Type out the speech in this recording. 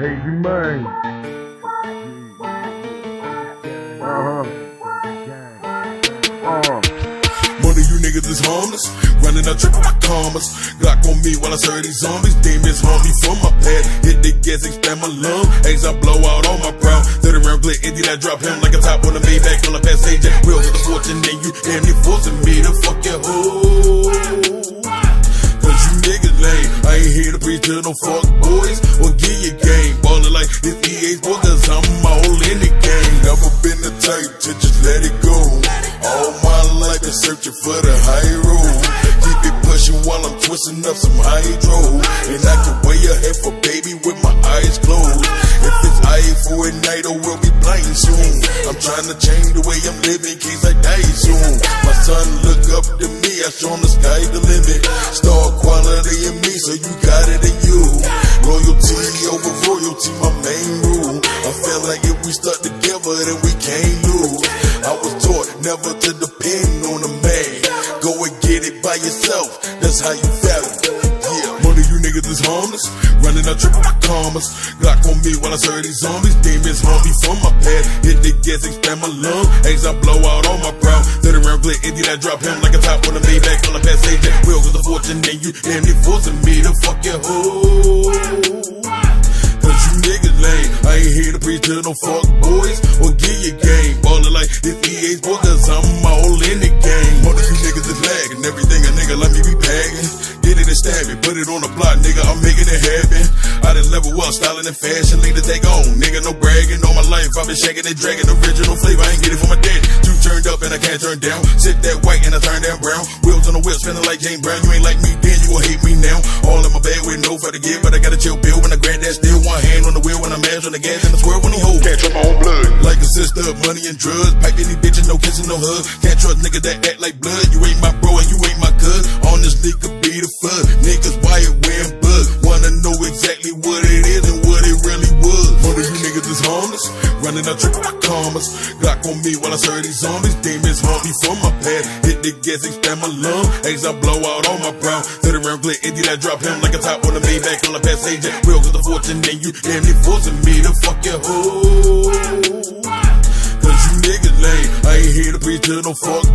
Hazy man. Uh-huh. Uh. One of you niggas is harmless, running out tripping my commas. Glock on me while I serve these zombies. Demons haunt me from my past. Hit the gas, expand my lung. Eggs I blow out all my proud. 30 round glit, empty that drop him like a top on the Maybach on the passage. Wheels of the fortune, and you and they forcing me to fuck your hoe. Cause you niggas lame. I ain't here to preach to no fuck boys or give you game. Type to just let it go. All my life been searching for the high road. Keep it pushing while I'm twisting up some hydro. And I can way ahead for baby with my eyes closed. If it's eye for a night, or we'll be blind soon. I'm trying to change the way I'm living case I die soon. My son look up to me, I show him the sky the limit. Star quality in me, so you got it in you. Loyalty over royalty, my main I was taught never to depend on a man. Go and get it by yourself, that's how you value. Yeah, one of you niggas is harmless, running out tripping my commas. Glock on me while I serve these zombies. Demons haunt me from my past. Hit the gas, expand my lung. Eggs I blow out all my proud. 30 round glit, empty that drop him like a top on the Maybach on the passage. Wheels of the fortune, and you and they forcing me to fuck your hoe. Niggas lame. I ain't here to preach to no fuck boys or give you game. Ballin' like this EA's boy, cause I'm all in the game. Most of you niggas is lagging. Everything a nigga let me be bagging. Get it and stab it, put it on the block, nigga. I'm making it happen. I done level up, styling and fashion, lead to take on. Nigga, no bragging. All my life, I've been shaking and dragging. Original flavor, I ain't get it from my daddy. Two turned up and I can't turn down. Sit that white and I turn that brown. Wheels on the wheel, spinning like James Brown. You ain't like me then, you will hate me now. All in my bag with no for to give, chill bill when I grab that still. One hand on the wheel when I'm mash on the gas and the swerve when he hold. Can't trust my own blood. Like a sister, money and drugs. Pipe any bitches, no kissing, no hug. Can't trust niggas that act like blood. You ain't my bro and you ain't my cuz. On this nigga be the fuck. Niggas wired wearing bug. Wanna know exactly what it is and what it really was. One of you niggas is harmless. Running out tripping my commas. Glock on me while I serve these zombies. Demons haunt me from my past. Hit the gas, expand my lung. Eggs I blow out all my brown. 30 round empty that drop him like a top on the Maybach on the passage. Wheels of the fortune and you and they forcing me to fuck your hoe. Cause you niggas lame. I ain't here to preach to no fuck